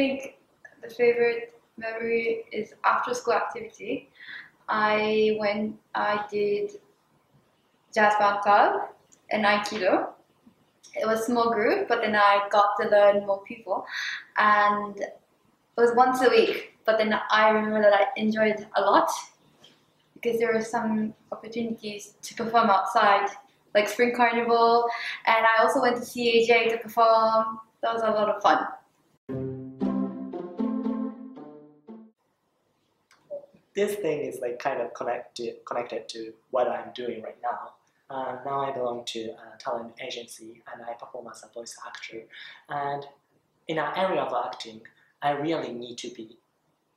think the favorite memory is after school activity. I went, I did jazz band club and Aikido. It was small group, but then I got to learn more people, and it was once a week. But then I remember that I enjoyed a lot because there were some opportunities to perform outside, like spring carnival, and I also went to CAJ to perform. That was a lot of fun. This thing is like kind of connected connected to what I'm doing right now. Uh, now I belong to a talent agency and I perform as a voice actor. And in our area of acting, I really need to be,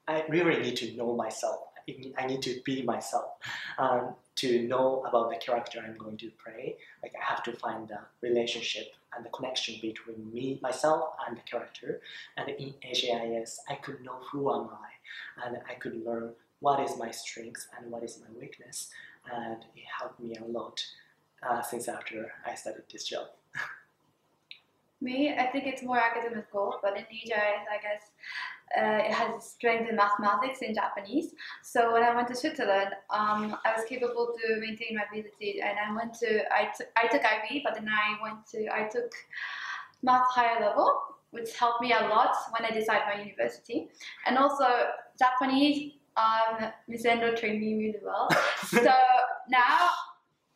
I really need to know myself. I need to be myself um, to know about the character I'm going to play. Like I have to find the relationship and the connection between me, myself, and the character. And in AJIS, I could know who am I, and I could learn what is my strength and what is my weakness. And it helped me a lot uh, since after I started this job. Me, I think it's more academical, but in AJIS, I guess uh, it has strength in mathematics and Japanese. So when I went to Switzerland, um, I was capable to maintain my ability, and I went to I, I took IB, but then I went to I took math higher level, which helped me a lot when I decided my university, and also Japanese um, Miss Endo trained me really well. so now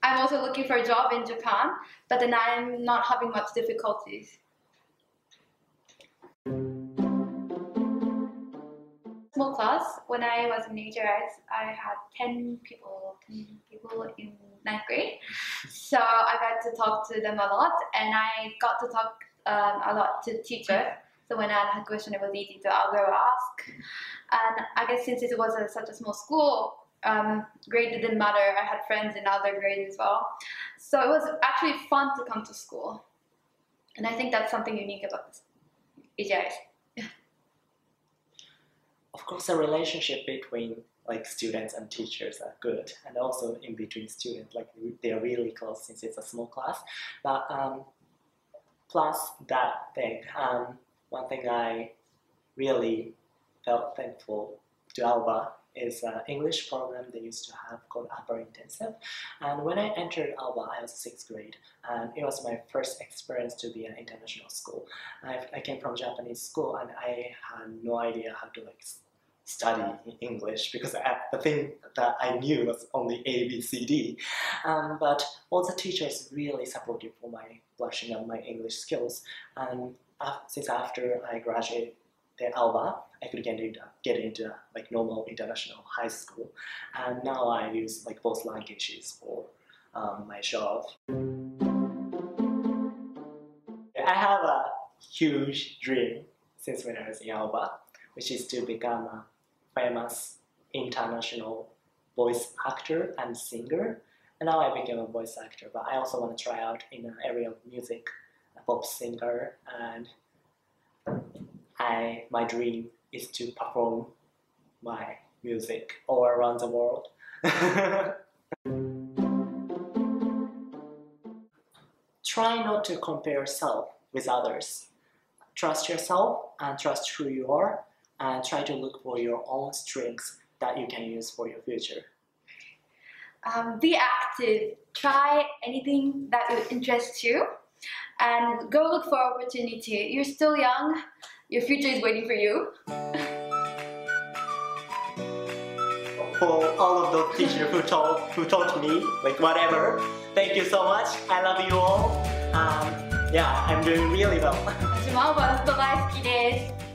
I'm also looking for a job in Japan, but then I'm not having much difficulties. Small class, when I was in HRS, I had 10 people, 10 people in ninth grade. So I got to talk to them a lot and I got to talk um, a lot to teacher. So when I had a question, it was easy to I'll go ask. And I guess since it was a, such a small school, um, grade didn't matter. I had friends in other grades as well. So it was actually fun to come to school. And I think that's something unique about this of course, the relationship between like students and teachers are good, and also in between students, like they are really close since it's a small class. But um, plus that thing, um, one thing I really felt thankful to Aoba is an English program they used to have called Upper Intensive. And when I entered Aoba, I was sixth grade, and it was my first experience to be an international school. I, I came from Japanese school, and I had no idea how to like study English because I, the thing that I knew was only A, B, C, D. Um, but all the teachers really supported for my brushing up my English skills. And uh, since after I graduated at Aoba, I could get into, get into like normal international high school. And now I use like both languages for um, my job. I have a huge dream since when I was in Aoba, which is to become a famous international voice actor and singer. And now I became a voice actor, but I also want to try out in an area of music, pop singer, and I my dream is to perform my music all around the world. Try not to compare yourself with others. Trust yourself and trust who you are and try to look for your own strengths that you can use for your future. Um, be active. Try anything that interests you and go look for opportunity. You're still young. Your future is waiting for you. For all of those teachers who told who taught me like whatever, thank you so much. I love you all. Um, yeah, I'm doing really well. 私もアオバずっと大好きです。